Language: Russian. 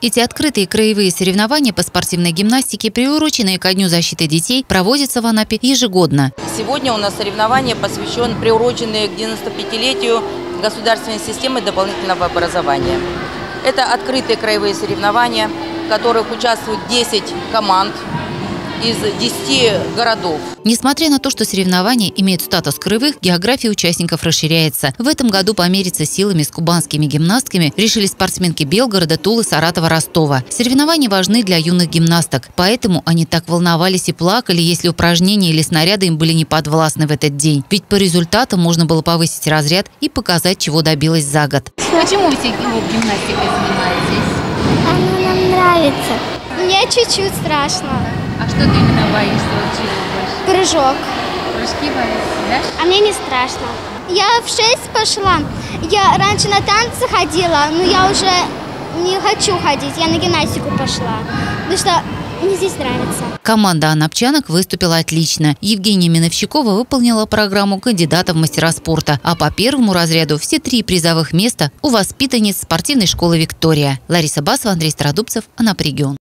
Эти открытые краевые соревнования по спортивной гимнастике, приуроченные ко Дню защиты детей, проводятся в Анапе ежегодно. Сегодня у нас соревнования посвящен приуроченные к 95-летию государственной системы дополнительного образования. Это открытые краевые соревнования, в которых участвуют 10 команд из 10 городов. Несмотря на то, что соревнования имеют статус краевых, география участников расширяется. В этом году помериться силами с кубанскими гимнастками решили спортсменки Белгорода, Тулы, Саратова, Ростова. Соревнования важны для юных гимнасток, поэтому они так волновались и плакали, если упражнения или снаряды им были не подвластны в этот день. Ведь по результатам можно было повысить разряд и показать, чего добилась за год. Почему вы гимнастикой занимаетесь? Она нам нравится. Мне чуть-чуть страшно. А что ты именно боишься? Вот чего больше? Прыжок. Прыжки боишься, да? А мне не страшно. Я в 6 пошла. Я раньше на танцы ходила, но я уже не хочу ходить. Я на гимнастику пошла. Потому что мне здесь нравится. Команда анапчанок выступила отлично. Евгения Миновщикова выполнила программу кандидата в мастера спорта. А по первому разряду все три призовых места у воспитанниц спортивной школы «Виктория». Лариса Басова, Андрей Стародубцев, Анапрегион.